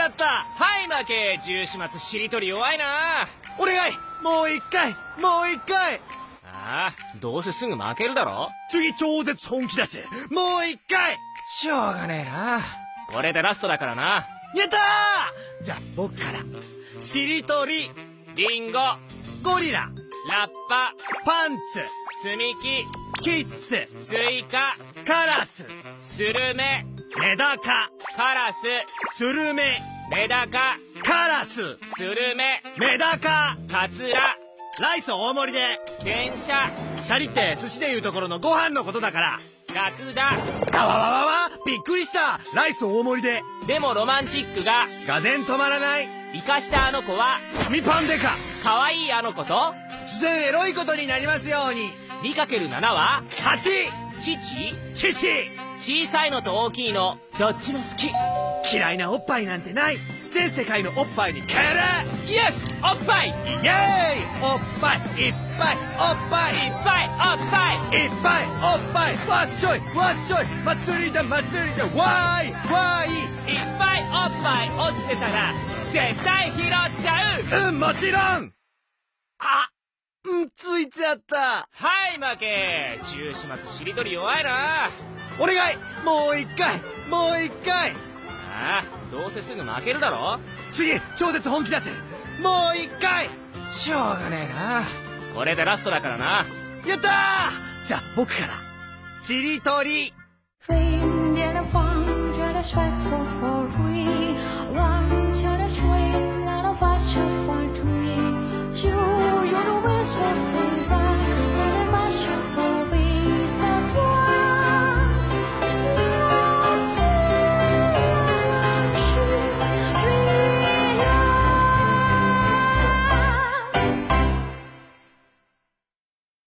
ゃった。はい負け重始末しりとり弱いな。お願い。もう一回。もう一回。ああどうせすぐ負けるだろ。次超絶本気出せもう一回。しょうがねえな。これでラストだからな。やったー！じゃあ僕から。しりとり。リンゴ。ゴリラ。ラッパ。パンツ。積み木。キッス。スイカ。カラス。スルメ。メダカカラス。スルメ。メダカ。カラス。スルメ。メダカ。カツラ。ライス大盛りで。電車。シャリって寿司でいうところのご飯のことだから。ラクダ。あわわわわびっくりした。ライス大盛りで。でもロマンチックが。がぜん止まらない。生かしたあの子は。紙パンデカ可愛いあの子と。突然エロいことになりますように。2×7 は。8父。父小さいのと大きいのどっちも好き。嫌いなおっぱいなんてない。全世界のおっぱいに蹴る。イエスおっぱい！いっイエーイおっぱいいっぱいおっぱい。ぱいおっぱい！いっぱいおっぱい。わっしょいわっしょい祭りだ祭りだ。わーいわーいいっぱいおっぱい落ちてたら絶対拾っちゃう。うんもちろん。あ！うんついちゃった。はい負け。中始末しりとり弱いなお願い。もう一回。もう一回。ああどうせすぐ負けるだろ？次超絶本気出すもう一回。しょうがねえな。これでラストだからな。やったー。じゃあ僕から。しりとり。You, you're the for